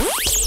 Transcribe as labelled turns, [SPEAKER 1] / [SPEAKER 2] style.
[SPEAKER 1] Bye.